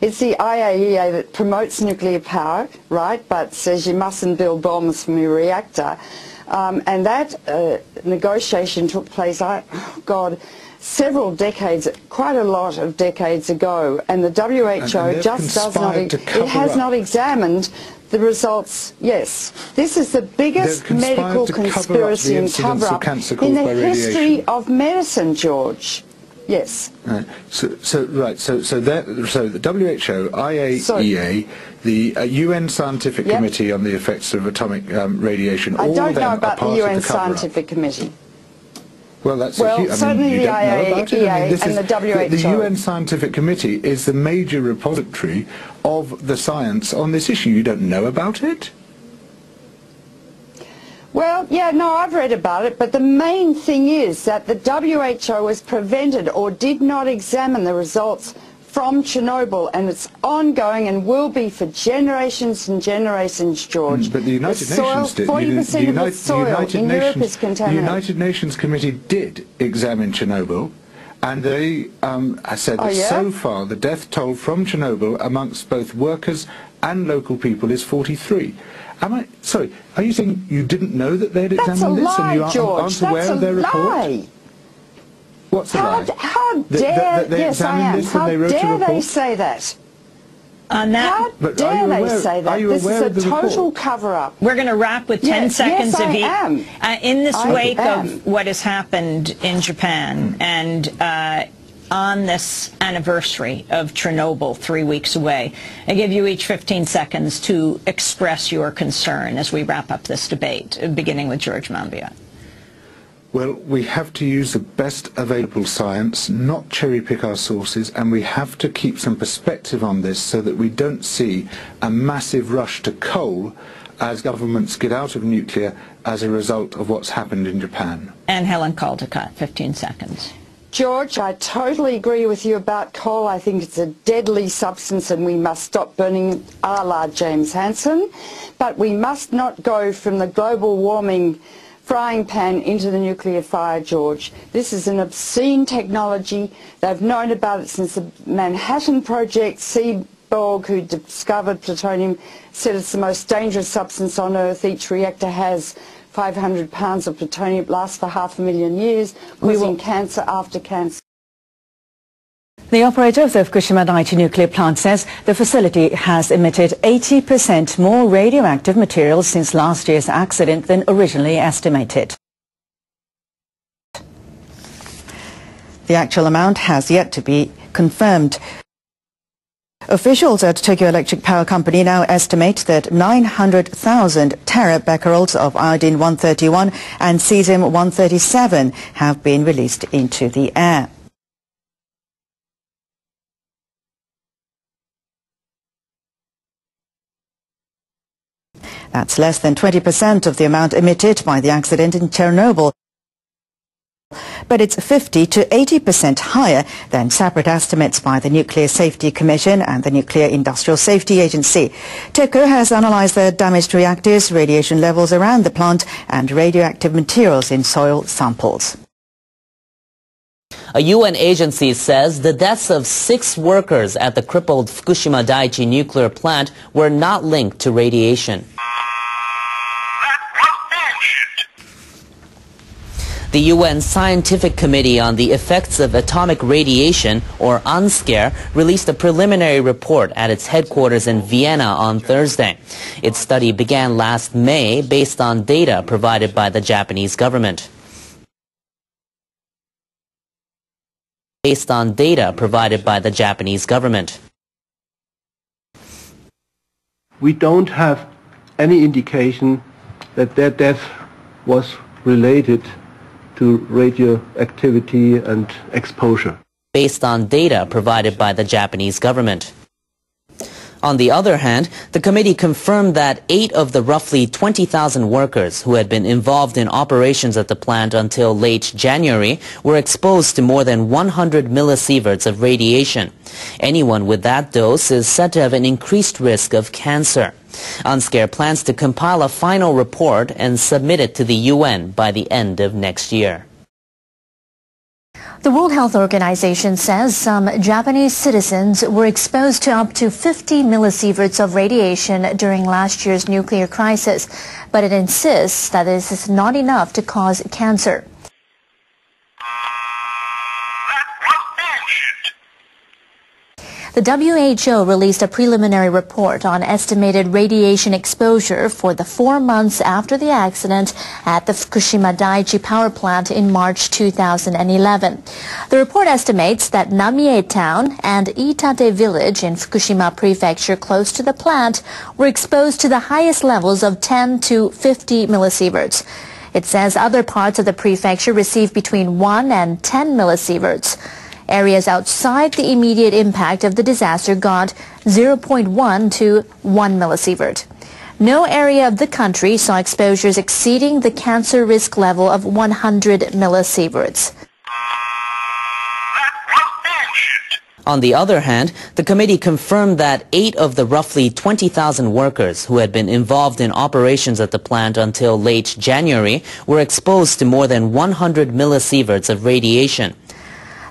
It's the IAEA that promotes nuclear power, right, but says you mustn't build bombs from your reactor. Um, and that uh, negotiation took place, I, oh God, several decades, quite a lot of decades ago, and the WHO And- and just does not, it has up. not examined the results. Yes, this is the biggest medical to cover conspiracy and cover-up in the history of medicine, George. Yes. Right. So, so right. So, so that. So the WHO, IAEA, the uh, UN Scientific Yep. Committee on the Effects of Atomic um, Radiation. I all don't know about the UN the. Scientific Committee. Well, that's Well, a I mean, you the don't know about it. I mean, IAEA this and is- the WHO. The, UN Scientific Committee is the major repository of the science on this issue. You don't know about it? Yeah, no, I've read about it, but the main thing is that the WHO has prevented or did not examine the results from Chernobyl, and it's ongoing and will be for generations and generations, George. Mm, But the United soil, Nations did. 40% the, the of the United, soil the United in Europe Nations, is the. United Nations Committee did examine Chernobyl, and they um, said Oh, that yeah? so far the death toll from Chernobyl amongst both workers and local people is 43. Am I sorry? Are you saying you didn't know that they'd That's a examined this and you aren't, George. aren't aware That's a of their report? lie. What's a How, lie? how That- that- dare, that they yes, I am. this and How they wrote a dare they say that? On that, How But are dare you they aware- say are that? you This aware is a total report? cover-up. we're going to wrap with 10 Yes, seconds yes, of I each. am. Uh, in this I wake am. of what has happened in Japan and uh, on this anniversary of Chernobyl three weeks away, I give you each 15 seconds to express your concern as we wrap up this debate, beginning with George Monbiot. Well, we have to use the best available science, not cherry pick our sources, and we have to keep some perspective on this so that we don't see a massive rush to coal as governments get out of nuclear as a result of what's happened in Japan. And Helen Caldicott, 15 seconds. George, I totally agree with you about coal. I think it's a deadly substance and we must stop burning a la James Hansen. But we must not go from the global warming frying pan into the nuclear fire, George. This is an obscene technology. They've known about it since the Manhattan Project. Seaborg, who discovered plutonium, said it's the most dangerous substance on Earth. Each reactor has 500 pounds of plutonium. Lasts for half a million years, causing cancer after cancer. The operator of the Fukushima Daiichi nuclear plant says the facility has emitted 80% more radioactive materials since last year's accident than originally estimated. The actual amount has yet to be confirmed. Officials at Tokyo Electric Power Company now estimate that 900,000 terabecquerels of iodine-131 and cesium-137 have been released into the air. That's less than 20% of the amount emitted by the accident in Chernobyl. But it's 50 to 80% higher than separate estimates by the Nuclear Safety Commission and the Nuclear Industrial Safety Agency. TEPCO has analyzed the damaged reactors, radiation levels around the plant and radioactive materials in soil samples. A UN agency says the deaths of six workers at the crippled Fukushima Daiichi nuclear plant were not linked to radiation. The UN Scientific Committee on the Effects of Atomic Radiation, or UNSCEAR, released a preliminary report at its headquarters in Vienna on Thursday. Its study began last May based on data provided by the Japanese government. Based on data provided by the Japanese government. we don't have any indication that their death was related to radioactivity and exposure. based on data provided by the Japanese government. On the other hand, the committee confirmed that eight of the roughly 20,000 workers who had been involved in operations at the plant until late January were exposed to more than 100 millisieverts of radiation. Anyone with that dose is said to have an increased risk of cancer. UNSCEAR plans to compile a final report and submit it to the UN by the end of next year. The World Health Organization says some Japanese citizens were exposed to up to 50 millisieverts of radiation during last year's nuclear crisis, but it insists that this is not enough to cause cancer. The WHO released a preliminary report on estimated radiation exposure for the four months after the accident at the Fukushima Daiichi power plant in March 2011. The report estimates that Namie town and Iitate village in Fukushima prefecture close to the plant were exposed to the highest levels of 10 to 50 millisieverts. It says other parts of the prefecture received between 1 and 10 millisieverts. Areas outside the immediate impact of the disaster got 0.1 to 1 millisievert. No area of the country saw exposures exceeding the cancer risk level of 100 millisieverts. On the other hand, the committee confirmed that eight of the roughly 20,000 workers who had been involved in operations at the plant until late January were exposed to more than 100 millisieverts of radiation.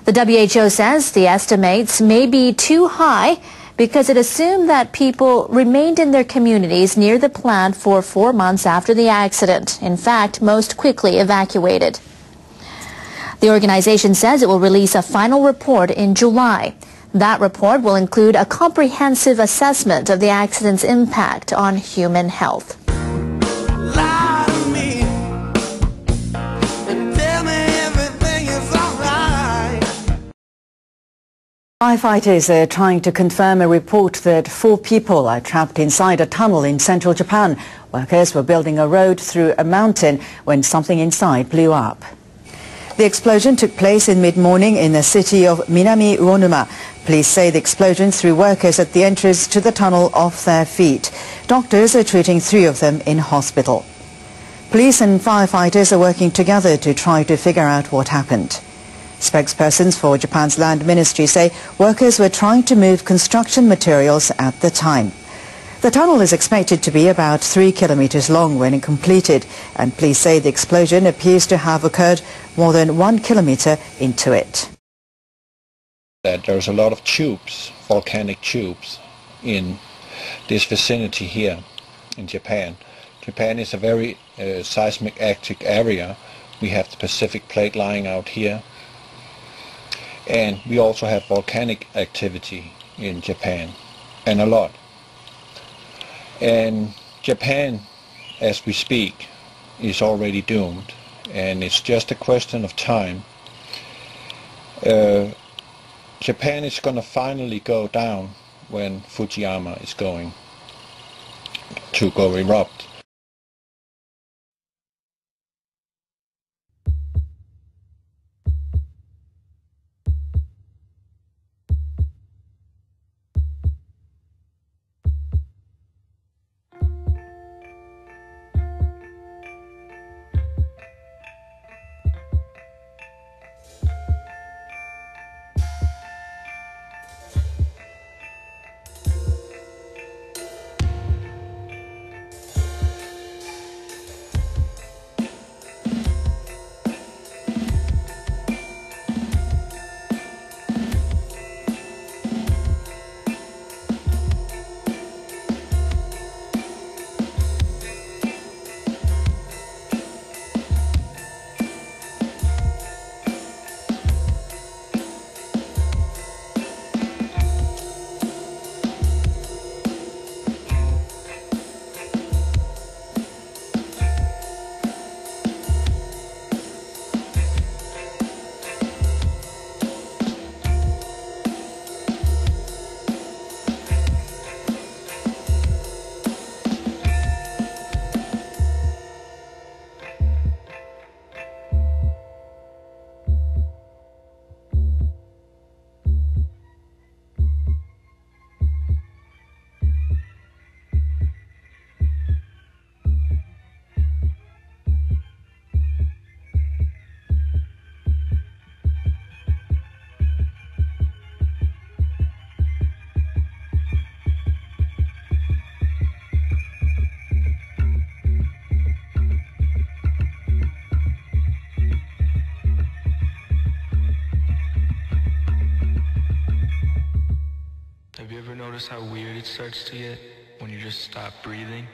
The WHO says the estimates may be too high because it assumed that people remained in their communities near the plant for four months after the accident. In fact, most quickly evacuated. The organization says it will release a final report in July. That report will include a comprehensive assessment of the accident's impact on human health. Firefighters are trying to confirm a report that four people are trapped inside a tunnel in central Japan. Workers were building a road through a mountain when something inside blew up. The explosion took place in mid-morning in the city of Minami Uonuma. Police say the explosion threw workers at the entrance to the tunnel off their feet. Doctors are treating three of them in hospital. Police and firefighters are working together to try to figure out what happened. Spokespersons for Japan's land ministry say workers were trying to move construction materials at the time. The tunnel is expected to be about three kilometers long when completed, and police say the explosion appears to have occurred more than one kilometer into it. There's a lot of tubes, volcanic tubes, in this vicinity here in Japan. Japan is a very uh, seismic active area. We have the Pacific plate lying out here and we also have volcanic activity in Japan and a lot. And Japan as we speak is already doomed and it's just a question of time. Uh, Japan is going to finally go down when Fujiyama is going to go erupt starts to get when you just stop breathing?